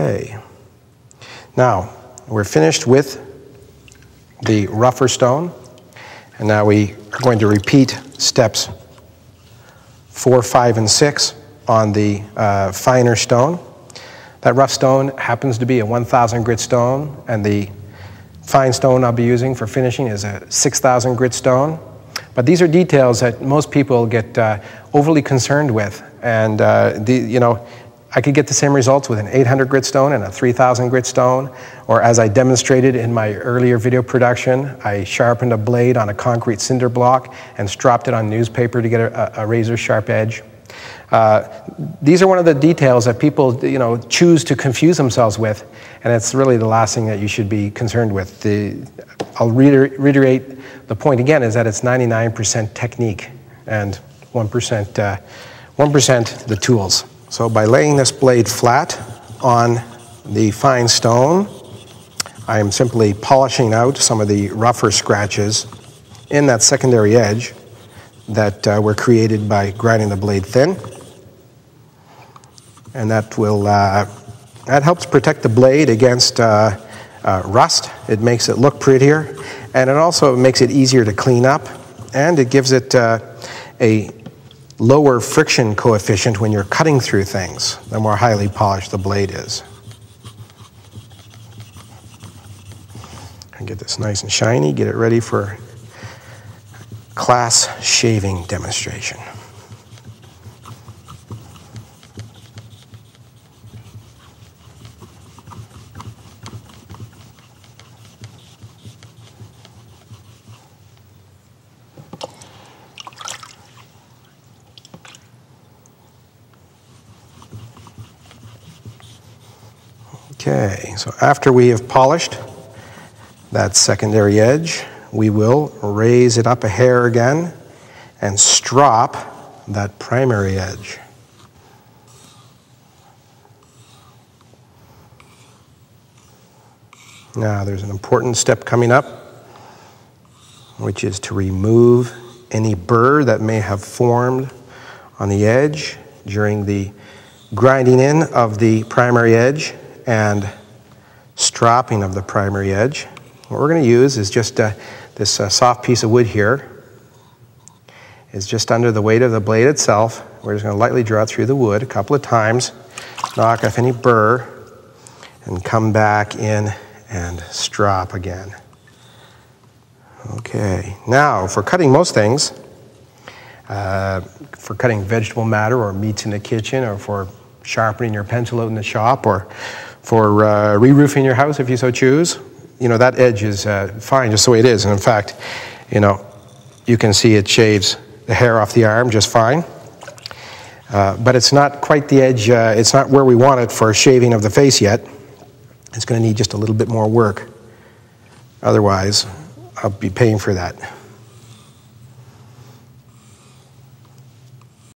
Okay. Now, we're finished with the rougher stone, and now we are going to repeat steps four, five, and six on the uh, finer stone. That rough stone happens to be a 1,000 grit stone, and the fine stone I'll be using for finishing is a 6,000 grit stone. But these are details that most people get uh, overly concerned with, and uh, the, you know, I could get the same results with an 800 grit stone and a 3000 grit stone, or as I demonstrated in my earlier video production, I sharpened a blade on a concrete cinder block and stropped it on newspaper to get a, a razor sharp edge. Uh, these are one of the details that people you know, choose to confuse themselves with, and it's really the last thing that you should be concerned with. The, I'll reiterate the point again is that it's 99% technique and 1%, uh, 1% the tools. So by laying this blade flat on the fine stone, I am simply polishing out some of the rougher scratches in that secondary edge that uh, were created by grinding the blade thin. And that will, uh, that helps protect the blade against uh, uh rust. It makes it look prettier. And it also makes it easier to clean up. And it gives it uh, a lower friction coefficient when you're cutting through things, the more highly polished the blade is. And get this nice and shiny, get it ready for class shaving demonstration. Okay, so after we have polished that secondary edge, we will raise it up a hair again and strop that primary edge. Now, there's an important step coming up, which is to remove any burr that may have formed on the edge during the grinding in of the primary edge and stropping of the primary edge. What we're going to use is just uh, this uh, soft piece of wood here. Is just under the weight of the blade itself. We're just going to lightly draw it through the wood a couple of times, knock off any burr, and come back in and strop again. Okay, now for cutting most things, uh, for cutting vegetable matter or meats in the kitchen or for sharpening your pencil out in the shop or for uh, re-roofing your house if you so choose. You know, that edge is uh, fine just the way it is. And in fact, you know, you can see it shaves the hair off the arm just fine. Uh, but it's not quite the edge, uh, it's not where we want it for shaving of the face yet. It's going to need just a little bit more work. Otherwise, I'll be paying for that.